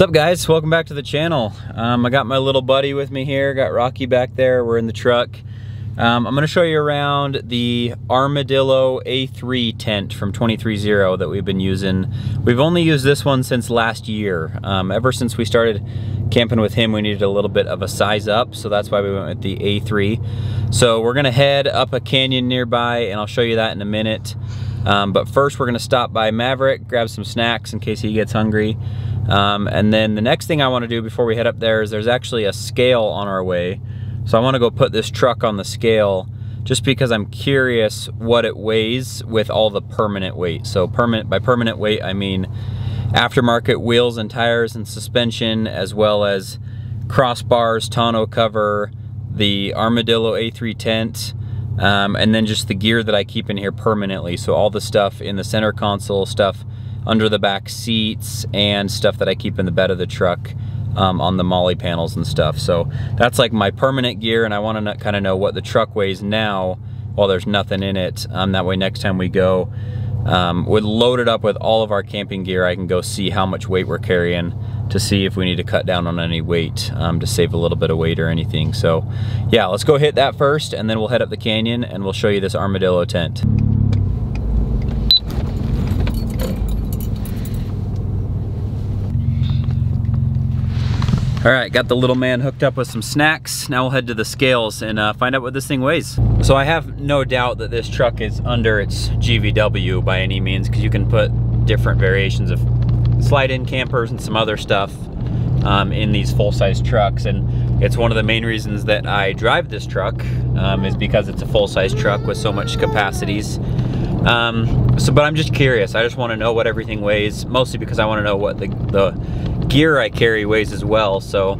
What's up guys? Welcome back to the channel. Um, I got my little buddy with me here, got Rocky back there, we're in the truck. Um, I'm gonna show you around the Armadillo A3 tent from 23 Zero that we've been using. We've only used this one since last year. Um, ever since we started camping with him, we needed a little bit of a size up, so that's why we went with the A3. So we're gonna head up a canyon nearby, and I'll show you that in a minute. Um, but first we're gonna stop by Maverick, grab some snacks in case he gets hungry. Um, and then the next thing I wanna do before we head up there is there's actually a scale on our way. So I wanna go put this truck on the scale just because I'm curious what it weighs with all the permanent weight. So permanent by permanent weight, I mean aftermarket wheels and tires and suspension, as well as crossbars, tonneau cover, the Armadillo A3 tent, um, and then just the gear that I keep in here permanently. So all the stuff in the center console, stuff under the back seats and stuff that I keep in the bed of the truck um, on the MOLLE panels and stuff. So that's like my permanent gear and I want to kind of know what the truck weighs now while there's nothing in it. Um, that way next time we go, um, with loaded up with all of our camping gear, I can go see how much weight we're carrying to see if we need to cut down on any weight um, to save a little bit of weight or anything. So yeah, let's go hit that first and then we'll head up the canyon and we'll show you this armadillo tent. All right, got the little man hooked up with some snacks. Now we'll head to the scales and uh, find out what this thing weighs. So I have no doubt that this truck is under its GVW by any means because you can put different variations of slide-in campers and some other stuff um, in these full-size trucks. And it's one of the main reasons that I drive this truck um, is because it's a full-size truck with so much capacities. Um, so, but I'm just curious. I just want to know what everything weighs, mostly because I want to know what the, the gear I carry weighs as well. So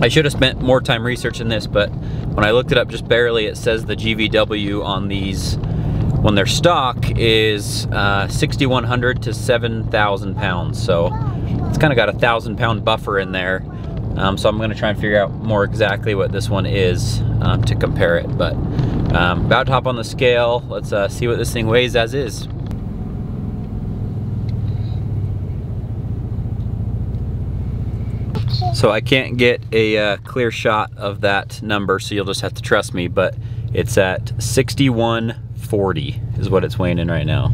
I should have spent more time researching this, but when I looked it up just barely, it says the GVW on these, when they're stock, is uh, 6,100 to 7,000 pounds. So it's kind of got a thousand pound buffer in there. Um, so I'm gonna try and figure out more exactly what this one is um, to compare it. But um, about to hop on the scale. Let's uh, see what this thing weighs as is. So I can't get a uh, clear shot of that number, so you'll just have to trust me, but it's at 6140 is what it's weighing in right now.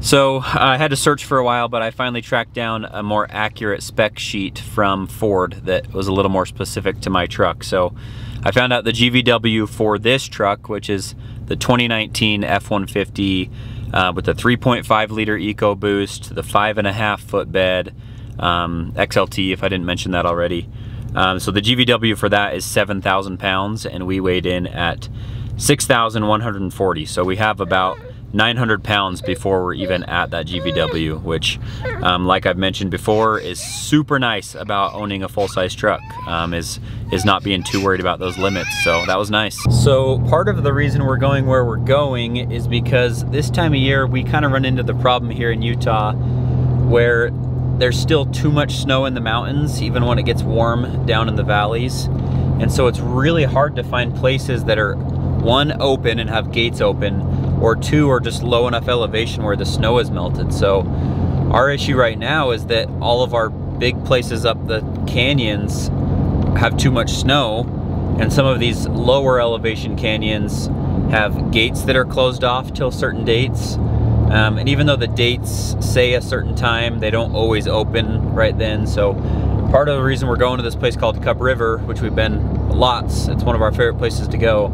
So I had to search for a while, but I finally tracked down a more accurate spec sheet from Ford that was a little more specific to my truck. So I found out the GVW for this truck, which is the 2019 F-150 uh, with the 3.5 liter EcoBoost, the five and a half foot bed, um, XLT if I didn't mention that already. Um, so the GVW for that is 7,000 pounds and we weighed in at 6,140. So we have about 900 pounds before we're even at that GVW, which, um, like I've mentioned before, is super nice about owning a full-size truck, um, is, is not being too worried about those limits, so that was nice. So part of the reason we're going where we're going is because this time of year we kind of run into the problem here in Utah where there's still too much snow in the mountains, even when it gets warm down in the valleys. And so it's really hard to find places that are one, open and have gates open, or two, are just low enough elevation where the snow is melted. So our issue right now is that all of our big places up the canyons have too much snow, and some of these lower elevation canyons have gates that are closed off till certain dates. Um, and even though the dates say a certain time, they don't always open right then. So part of the reason we're going to this place called Cub River, which we've been lots, it's one of our favorite places to go,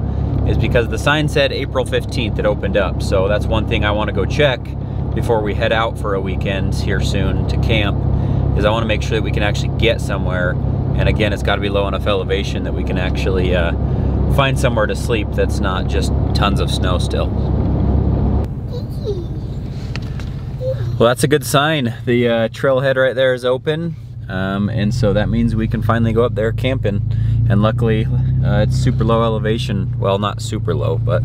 is because the sign said April 15th it opened up. So that's one thing I want to go check before we head out for a weekend here soon to camp, is I want to make sure that we can actually get somewhere. And again, it's got to be low enough elevation that we can actually uh, find somewhere to sleep that's not just tons of snow still. Well, that's a good sign. The uh, trailhead right there is open. Um, and so that means we can finally go up there camping. And luckily, uh, it's super low elevation. Well, not super low, but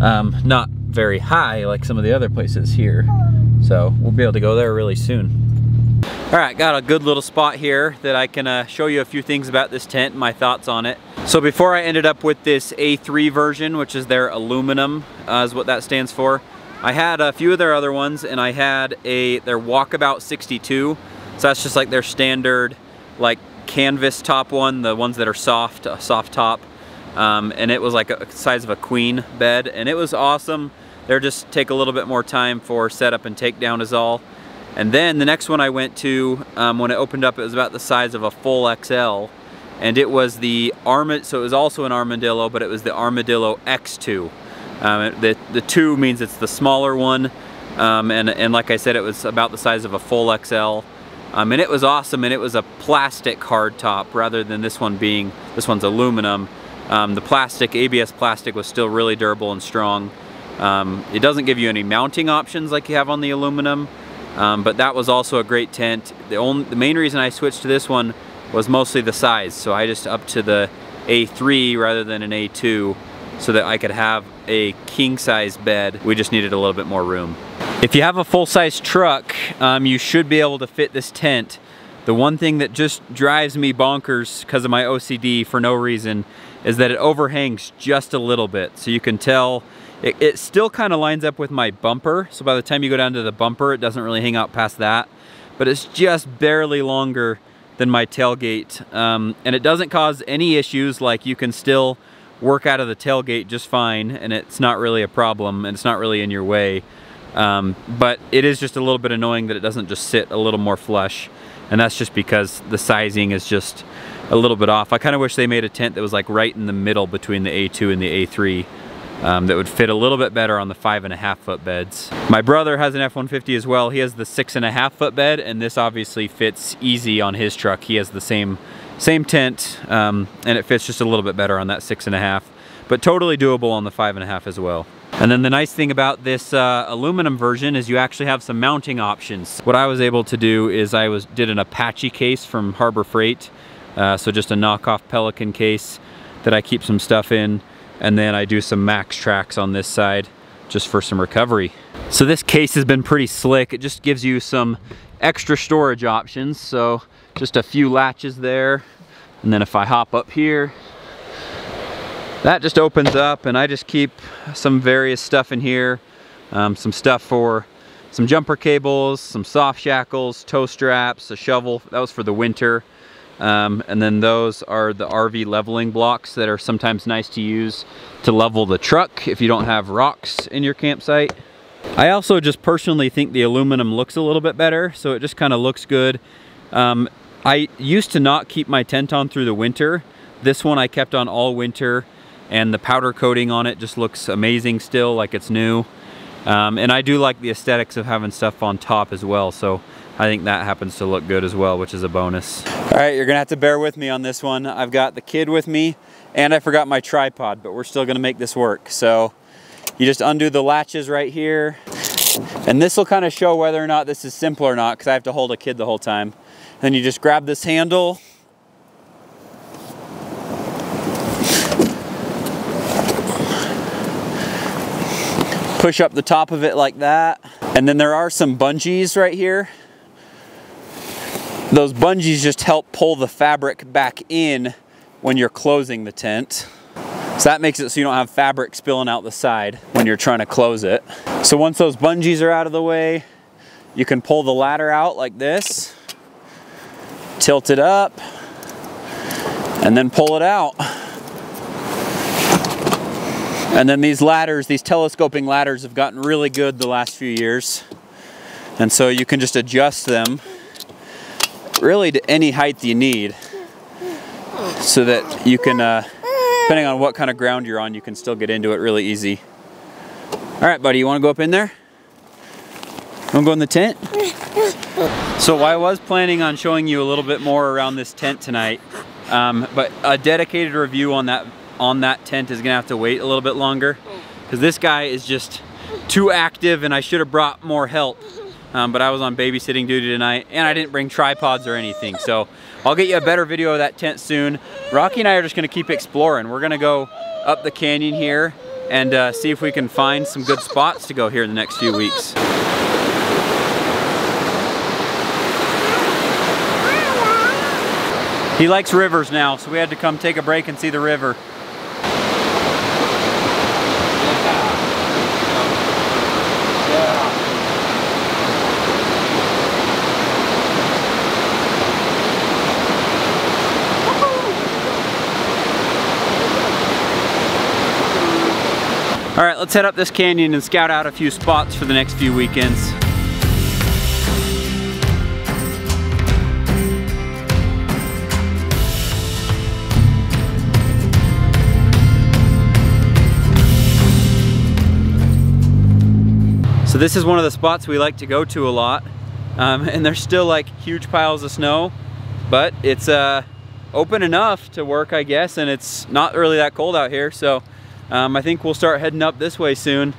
um, not very high like some of the other places here. So we'll be able to go there really soon. All right, got a good little spot here that I can uh, show you a few things about this tent, my thoughts on it. So before I ended up with this A3 version, which is their aluminum, uh, is what that stands for. I had a few of their other ones and I had a their Walkabout 62. So that's just like their standard like canvas top one, the ones that are soft, a soft top. Um, and it was like a size of a queen bed and it was awesome. They're just take a little bit more time for setup and takedown is all. And then the next one I went to, um, when it opened up, it was about the size of a full XL. And it was the Armad, so it was also an Armadillo, but it was the Armadillo X2. Um, the, the two means it's the smaller one. Um, and, and like I said, it was about the size of a full XL. Um, and it was awesome, and it was a plastic hard top rather than this one being, this one's aluminum. Um, the plastic, ABS plastic was still really durable and strong. Um, it doesn't give you any mounting options like you have on the aluminum, um, but that was also a great tent. The, only, the main reason I switched to this one was mostly the size, so I just up to the A3 rather than an A2 so that I could have a king size bed. We just needed a little bit more room. If you have a full-size truck, um, you should be able to fit this tent. The one thing that just drives me bonkers because of my OCD for no reason is that it overhangs just a little bit. So you can tell it, it still kind of lines up with my bumper. So by the time you go down to the bumper, it doesn't really hang out past that. But it's just barely longer than my tailgate. Um, and it doesn't cause any issues like you can still work out of the tailgate just fine and it's not really a problem and it's not really in your way. Um, but it is just a little bit annoying that it doesn't just sit a little more flush. And that's just because the sizing is just a little bit off. I kind of wish they made a tent that was like right in the middle between the A2 and the A3. Um, that would fit a little bit better on the five and a half foot beds. My brother has an F-150 as well. He has the six and a half foot bed and this obviously fits easy on his truck. He has the same, same tent um, and it fits just a little bit better on that six and a half, but totally doable on the five and a half as well. And then the nice thing about this uh, aluminum version is you actually have some mounting options. What I was able to do is I was did an Apache case from Harbor Freight. Uh, so just a knockoff Pelican case that I keep some stuff in. And then I do some MAXTRAX on this side just for some recovery. So this case has been pretty slick. It just gives you some extra storage options. So just a few latches there. And then if I hop up here, that just opens up and I just keep some various stuff in here. Um, some stuff for some jumper cables, some soft shackles, tow straps, a shovel. That was for the winter. Um, and then those are the RV leveling blocks that are sometimes nice to use to level the truck if you don't have rocks in your campsite. I also just personally think the aluminum looks a little bit better, so it just kind of looks good. Um, I used to not keep my tent on through the winter. This one I kept on all winter and the powder coating on it just looks amazing still like it's new um, and I do like the aesthetics of having stuff on top as well so I think that happens to look good as well which is a bonus all right you're gonna have to bear with me on this one I've got the kid with me and I forgot my tripod but we're still gonna make this work so you just undo the latches right here and this will kind of show whether or not this is simple or not because I have to hold a kid the whole time then you just grab this handle push up the top of it like that. And then there are some bungees right here. Those bungees just help pull the fabric back in when you're closing the tent. So that makes it so you don't have fabric spilling out the side when you're trying to close it. So once those bungees are out of the way, you can pull the ladder out like this, tilt it up, and then pull it out. And then these ladders, these telescoping ladders have gotten really good the last few years. And so you can just adjust them really to any height you need so that you can, uh, depending on what kind of ground you're on, you can still get into it really easy. All right, buddy, you wanna go up in there? Wanna go in the tent? So I was planning on showing you a little bit more around this tent tonight, um, but a dedicated review on that on that tent is gonna have to wait a little bit longer because this guy is just too active and I should have brought more help. Um, but I was on babysitting duty tonight and I didn't bring tripods or anything. So I'll get you a better video of that tent soon. Rocky and I are just gonna keep exploring. We're gonna go up the canyon here and uh, see if we can find some good spots to go here in the next few weeks. He likes rivers now, so we had to come take a break and see the river. All right, let's head up this canyon and scout out a few spots for the next few weekends. So this is one of the spots we like to go to a lot. Um, and there's still like huge piles of snow, but it's uh, open enough to work, I guess, and it's not really that cold out here. So um, I think we'll start heading up this way soon.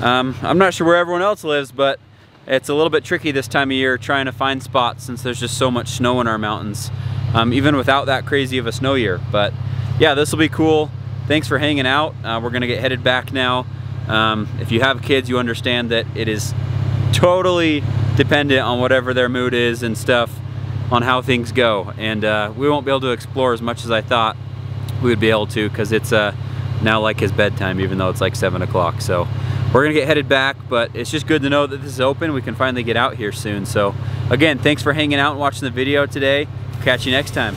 Um, I'm not sure where everyone else lives, but it's a little bit tricky this time of year trying to find spots since there's just so much snow in our mountains, um, even without that crazy of a snow year. But yeah, this will be cool. Thanks for hanging out. Uh, we're gonna get headed back now. Um, if you have kids, you understand that it is totally dependent on whatever their mood is and stuff on how things go. And uh, we won't be able to explore as much as I thought we would be able to because it's uh, now like his bedtime, even though it's like seven o'clock. So we're gonna get headed back, but it's just good to know that this is open. We can finally get out here soon. So again, thanks for hanging out and watching the video today. Catch you next time.